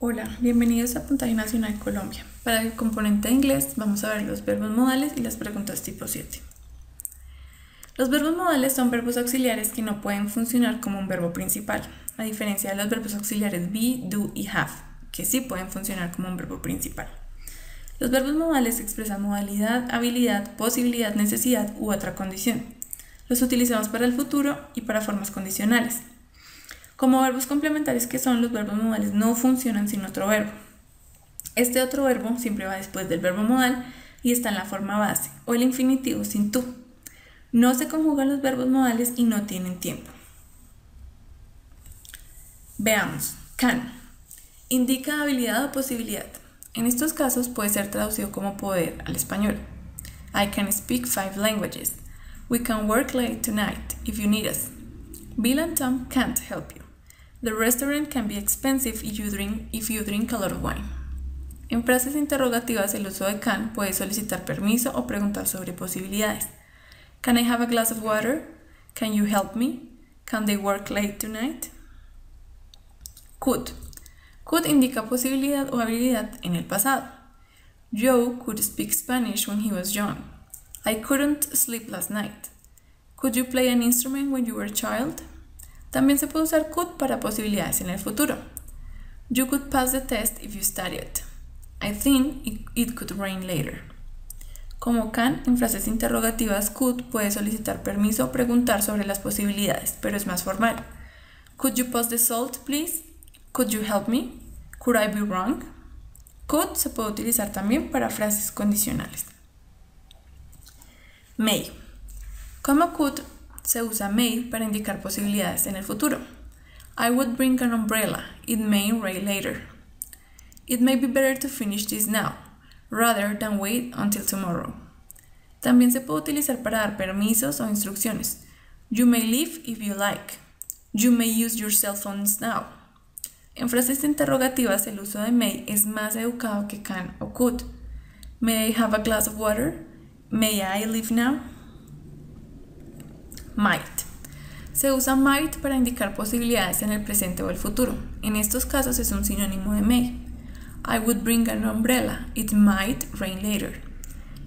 Hola, bienvenidos a Puntaje Nacional Colombia. Para el componente de inglés vamos a ver los verbos modales y las preguntas tipo 7. Los verbos modales son verbos auxiliares que no pueden funcionar como un verbo principal, a diferencia de los verbos auxiliares be, do y have, que sí pueden funcionar como un verbo principal. Los verbos modales expresan modalidad, habilidad, posibilidad, necesidad u otra condición. Los utilizamos para el futuro y para formas condicionales. Como verbos complementarios que son, los verbos modales no funcionan sin otro verbo. Este otro verbo siempre va después del verbo modal y está en la forma base o el infinitivo sin tú. No se conjugan los verbos modales y no tienen tiempo. Veamos. Can. Indica habilidad o posibilidad. En estos casos puede ser traducido como poder al español. I can speak five languages. We can work late tonight if you need us. Bill and Tom can't help you. The restaurant can be expensive if you drink, if you drink a lot of wine. En frases interrogativas el uso de can puede solicitar permiso o preguntar sobre posibilidades. Can I have a glass of water? Can you help me? Can they work late tonight? Could. Could indica posibilidad o habilidad en el pasado. Joe could speak Spanish when he was young. I couldn't sleep last night. Could you play an instrument when you were a child? También se puede usar could para posibilidades en el futuro. You could pass the test if you study it. I think it could rain later. Como can, en frases interrogativas, could puede solicitar permiso o preguntar sobre las posibilidades, pero es más formal. Could you pass the salt, please? Could you help me? Could I be wrong? Could se puede utilizar también para frases condicionales. May. Como could se usa may para indicar posibilidades en el futuro. I would bring an umbrella. It may rain later. It may be better to finish this now, rather than wait until tomorrow. También se puede utilizar para dar permisos o instrucciones. You may leave if you like. You may use your cell phones now. En frases interrogativas el uso de may es más educado que can o could. May I have a glass of water? May I leave now? Might. Se usa might para indicar posibilidades en el presente o el futuro. En estos casos es un sinónimo de may. I would bring an umbrella. It might rain later.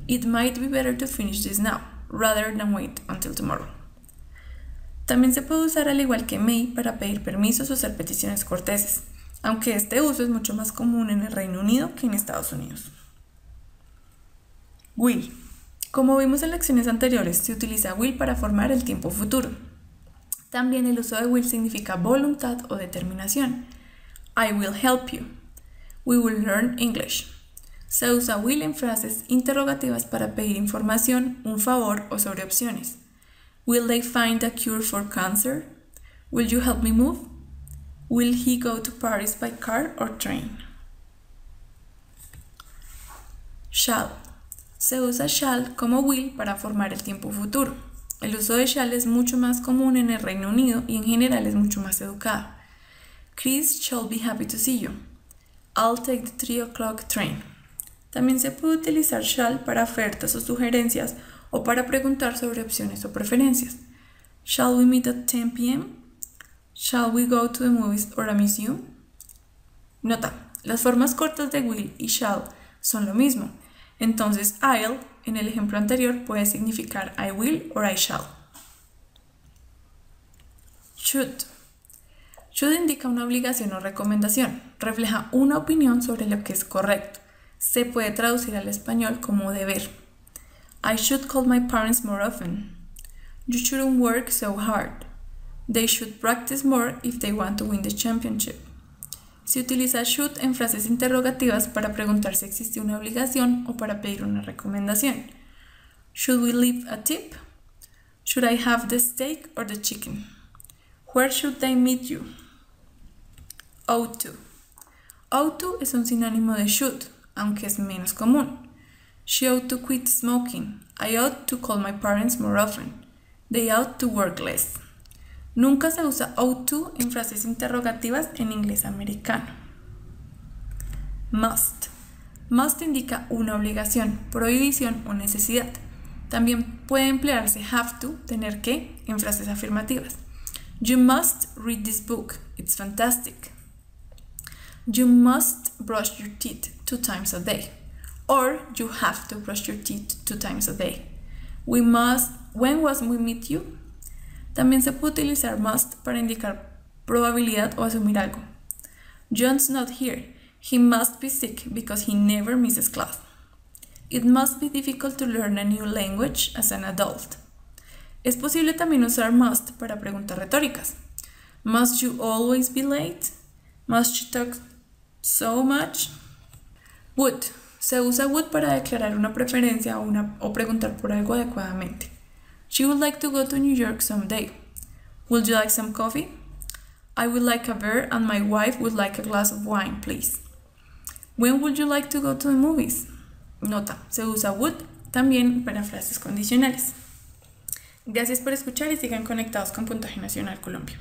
It might be better to finish this now, rather than wait until tomorrow. También se puede usar al igual que may para pedir permisos o hacer peticiones corteses, aunque este uso es mucho más común en el Reino Unido que en Estados Unidos. Will. Como vimos en lecciones anteriores, se utiliza will para formar el tiempo futuro. También el uso de will significa voluntad o determinación. I will help you. We will learn English. Se usa will en frases interrogativas para pedir información, un favor o sobre opciones. Will they find a cure for cancer? Will you help me move? Will he go to Paris by car or train? Shall. Se usa shall como will para formar el tiempo futuro. El uso de shall es mucho más común en el Reino Unido y en general es mucho más educado. Chris shall be happy to see you. I'll take the 3 o'clock train. También se puede utilizar shall para ofertas o sugerencias o para preguntar sobre opciones o preferencias. Shall we meet at 10 p.m.? Shall we go to the movies or a museum? Nota, las formas cortas de will y shall son lo mismo. Entonces, I'll, en el ejemplo anterior, puede significar I will or I shall. Should. Should indica una obligación o recomendación. Refleja una opinión sobre lo que es correcto. Se puede traducir al español como deber. I should call my parents more often. You shouldn't work so hard. They should practice more if they want to win the championship. Se utiliza should en frases interrogativas para preguntar si existe una obligación o para pedir una recomendación. Should we leave a tip? Should I have the steak or the chicken? Where should they meet you? Ought to. Ought to es un sinónimo de should, aunque es menos común. She ought to quit smoking. I ought to call my parents more often. They ought to work less. Nunca se usa ought to en frases interrogativas en inglés americano. Must. Must indica una obligación, prohibición o necesidad. También puede emplearse have to, tener que, en frases afirmativas. You must read this book. It's fantastic. You must brush your teeth two times a day. Or you have to brush your teeth two times a day. We must, when was we meet you? También se puede utilizar must para indicar probabilidad o asumir algo. John's not here. He must be sick because he never misses class. It must be difficult to learn a new language as an adult. Es posible también usar must para preguntas retóricas. Must you always be late? Must you talk so much? Would. Se usa would para declarar una preferencia o, o preguntar por algo adecuadamente. She would like to go to New York someday. Would you like some coffee? I would like a beer and my wife would like a glass of wine, please. When would you like to go to the movies? Nota, se usa would también para frases condicionales. Gracias por escuchar y sigan conectados con Puntaje Nacional Colombia.